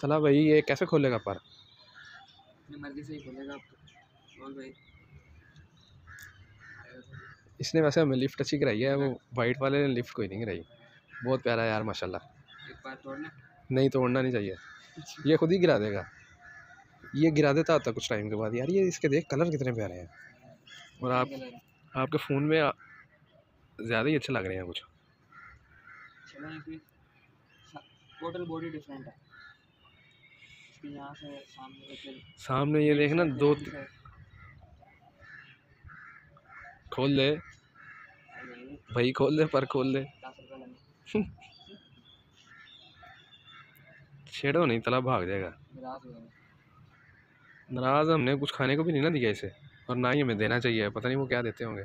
चला भाई ये कैसे खोलेगा पर? मर्ज़ी से ही खोलेगा तो। भाई? इसने वैसे हमें लिफ्ट अच्छी कराई है वो वाइट वाले ने लिफ्ट कोई नहीं कराई। बहुत प्यारा यार माशाल्लाह। एक बार तोड़ना। नहीं तोड़ना नहीं चाहिए। ये खुद ही गिरा देगा। ये गिरा देता होता कुछ टाइम के बाद। यार ये इसके देख कलर कितने प्यारे हैं। और आप आपके फ़ोन में ज़्यादा ही अच्छे लग रहे हैं कुछ। टोटल बॉडी डिफरेंट है। इसकी यहाँ से सामने सामने ये देखना दो खोल जाएगी, भाई खोल दे पर खोल लेंगे छेड़ो नहीं तला भाग जाएँगे। नाराज़ हमने कुछ खाने को भी नहीं ना दिया इसे। और ना ही हमें देना चाहिए पता नहीं वो क्या देते होंगे।